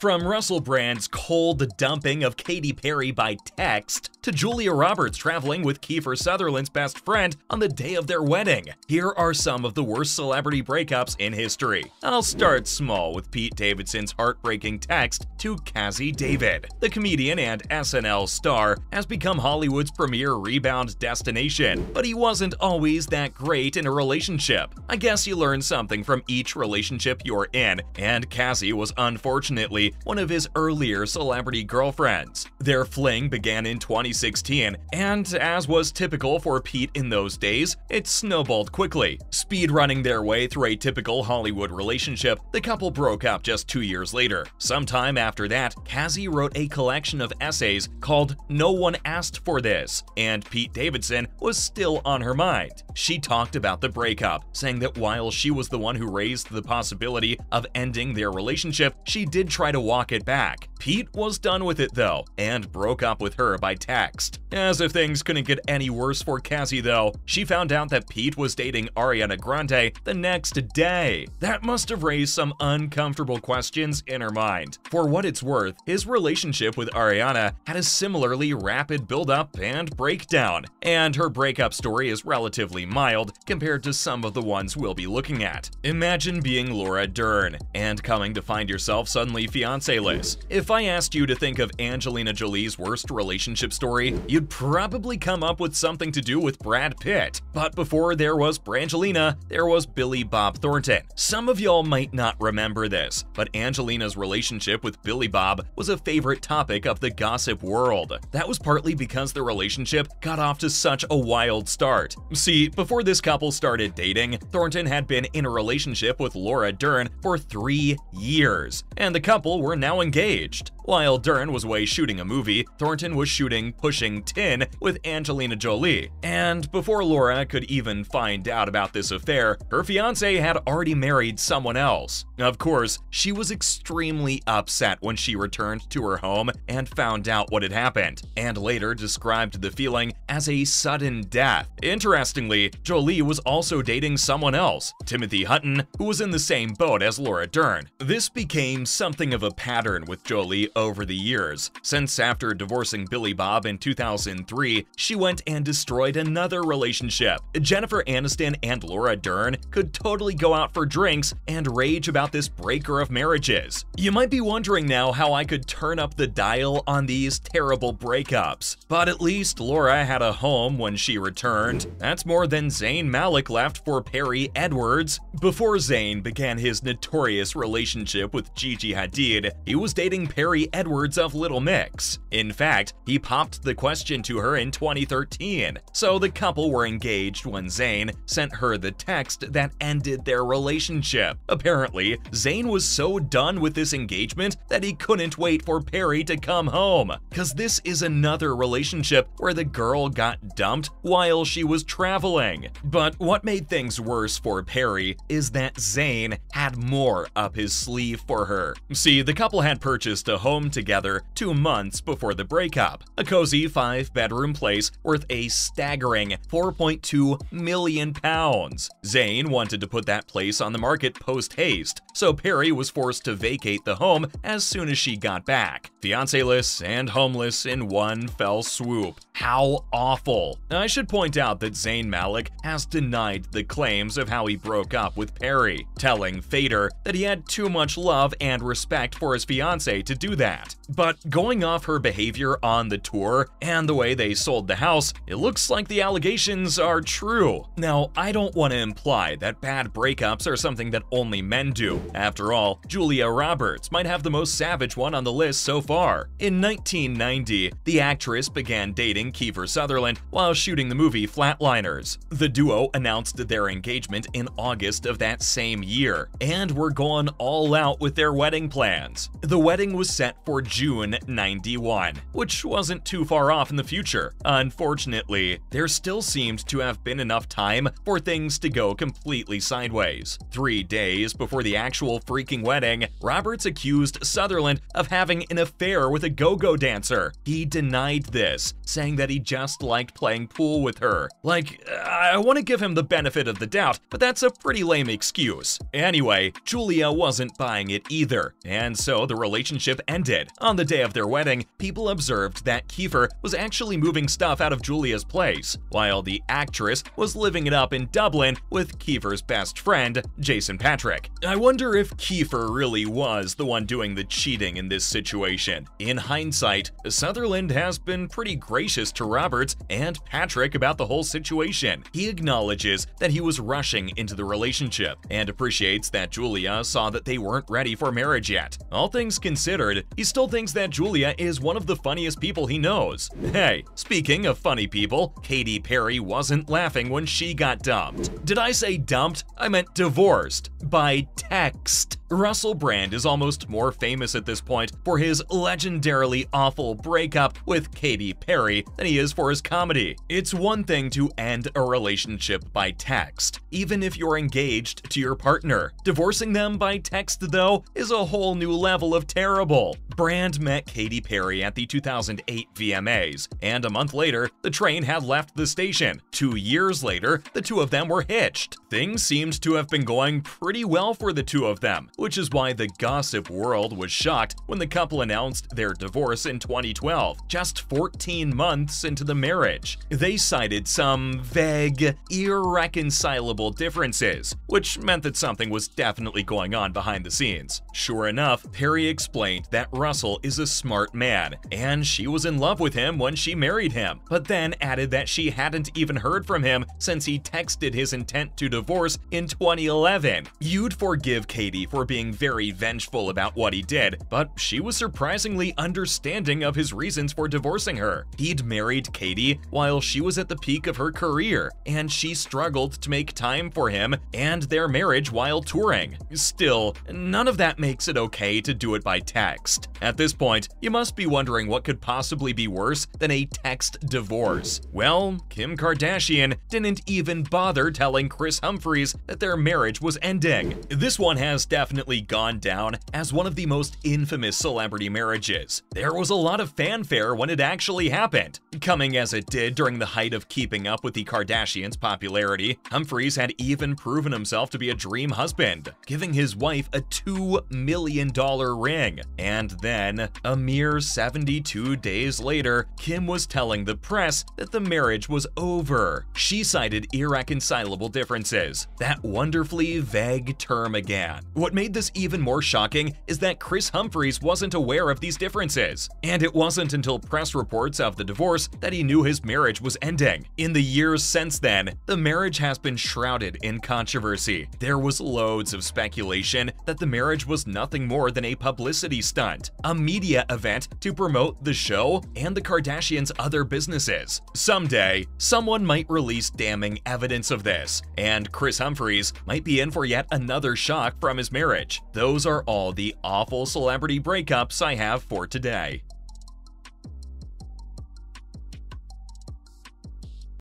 From Russell Brand's cold dumping of Katy Perry by text to Julia Roberts traveling with Kiefer Sutherland's best friend on the day of their wedding, here are some of the worst celebrity breakups in history. I'll start small with Pete Davidson's heartbreaking text to Cazzie David. The comedian and SNL star has become Hollywood's premier rebound destination, but he wasn't always that great in a relationship. I guess you learn something from each relationship you're in, and Cazzie was unfortunately one of his earlier celebrity girlfriends. Their fling began in 2016, and as was typical for Pete in those days, it snowballed quickly. Speed running their way through a typical Hollywood relationship, the couple broke up just two years later. Sometime after that, Cazzie wrote a collection of essays called No One Asked for This, and Pete Davidson was still on her mind. She talked about the breakup, saying that while she was the one who raised the possibility of ending their relationship, she did try to to walk it back. Pete was done with it though, and broke up with her by text. As if things couldn't get any worse for Cazzie though, she found out that Pete was dating Ariana Grande the next day. That must have raised some uncomfortable questions in her mind. For what it's worth, his relationship with Ariana had a similarly rapid build-up and breakdown, and her breakup story is relatively mild compared to some of the ones we'll be looking at. Imagine being Laura Dern and coming to find yourself suddenly fiancé-less. If I asked you to think of Angelina Jolie's worst relationship story, you'd probably come up with something to do with Brad Pitt. But before there was Brangelina, there was Billy Bob Thornton. Some of y'all might not remember this, but Angelina's relationship with Billy Bob was a favorite topic of the gossip world. That was partly because the relationship got off to such a wild start. See, before this couple started dating, Thornton had been in a relationship with Laura Dern for three years, and the couple were now engaged. While Dern was away shooting a movie, Thornton was shooting Pushing Tin with Angelina Jolie. And before Laura could even find out about this affair, her fiance had already married someone else. Of course, she was extremely upset when she returned to her home and found out what had happened, and later described the feeling as a sudden death. Interestingly, Jolie was also dating someone else, Timothy Hutton, who was in the same boat as Laura Dern. This became something of a pattern with Jolie over the years, since after divorcing Billy Bob in 2003, she went and destroyed another relationship. Jennifer Aniston and Laura Dern could totally go out for drinks and rage about this breaker of marriages. You might be wondering now how I could turn up the dial on these terrible breakups, but at least Laura had a home when she returned. That's more than Zayn Malik left for Perrie Edwards. Before Zayn began his notorious relationship with Gigi Hadid, he was dating Perrie Edwards of Little Mix. In fact, he popped the question to her in 2013, so the couple were engaged when Zayn sent her the text that ended their relationship. Apparently, Zayn was so done with this engagement that he couldn't wait for Perrie to come home, cause this is another relationship where the girl got dumped while she was traveling. But what made things worse for Perrie is that Zayn had more up his sleeve for her. See, the couple had purchased a home together two months before the breakup. A cozy five bedroom place worth a staggering 4.2 million pounds. Zayn wanted to put that place on the market post haste, so Perrie was forced to vacate the home as soon as she got back. Fiancé-less and homeless in one fell swoop. How awful. I should point out that Zayn Malik has denied the claims of how he broke up with Perrie, telling Fader that he had too much love and respect for his fiancée to do that. But going off her behavior on the tour and the way they sold the house, it looks like the allegations are true. Now, I don't want to imply that bad breakups are something that only men do. After all, Julia Roberts might have the most savage one on the list so far. In 1990, the actress began dating Kiefer Sutherland while shooting the movie Flatliners. The duo announced their engagement in August of that same year, and were going all out with their wedding plans. The wedding was set set for June 91, which wasn't too far off in the future. Unfortunately, there still seemed to have been enough time for things to go completely sideways. Three days before the actual freaking wedding, Roberts accused Sutherland of having an affair with a go-go dancer. He denied this, saying that he just liked playing pool with her. Like, I want to give him the benefit of the doubt, but that's a pretty lame excuse. Anyway, Julia wasn't buying it either, and so the relationship ended. On the day of their wedding, people observed that Kiefer was actually moving stuff out of Julia's place, while the actress was living it up in Dublin with Kiefer's best friend, Jason Patric. I wonder if Kiefer really was the one doing the cheating in this situation. In hindsight, Sutherland has been pretty gracious to Roberts and Patric about the whole situation. He acknowledges that he was rushing into the relationship and appreciates that Julia saw that they weren't ready for marriage yet. All things considered, he still thinks that Julia is one of the funniest people he knows. Hey, speaking of funny people, Katy Perry wasn't laughing when she got dumped. Did I say dumped? I meant divorced. By text. Russell Brand is almost more famous at this point for his legendarily awful breakup with Katy Perry than he is for his comedy. It's one thing to end a relationship by text, even if you're engaged to your partner. Divorcing them by text, though, is a whole new level of terrible. Brand met Katy Perry at the 2008 VMAs, and a month later, the train had left the station. Two years later, the two of them were hitched. Things seemed to have been going pretty well for the two of them, which is why the gossip world was shocked when the couple announced their divorce in 2012, just 14 months into the marriage. They cited some vague, irreconcilable differences, which meant that something was definitely going on behind the scenes. Sure enough, Perry explained that Russell is a smart man, and she was in love with him when she married him, but then added that she hadn't even heard from him since he texted his intent to divorce in 2011. You'd forgive Katy for being very vengeful about what he did, but she was surprisingly understanding of his reasons for divorcing her. He'd married Katy while she was at the peak of her career, and she struggled to make time for him and their marriage while touring. Still, none of that makes it okay to do it by text. At this point, you must be wondering what could possibly be worse than a text divorce. Well, Kim Kardashian didn't even bother telling Kris Humphries that their marriage was ending. This one has definitely gone down as one of the most infamous celebrity marriages. There was a lot of fanfare when it actually happened. Coming as it did during the height of keeping up with the Kardashians' popularity, Humphries had even proven himself to be a dream husband, giving his wife a $2 million ring. And then, a mere 72 days later, Kim was telling the press that the marriage was over. She cited irreconcilable differences. That wonderfully vague term again. What made this even more shocking is that Kris Humphries wasn't aware of these differences. And it wasn't until press reports of the divorce that he knew his marriage was ending. In the years since then, the marriage has been shrouded in controversy. There was loads of speculation that the marriage was nothing more than a publicity stunt, a media event to promote the show and the Kardashians' other businesses. Someday, someone might release damning evidence of this, and Kris Humphries might be in for yet another shock from his marriage. Those are all the awful celebrity breakups I have for today.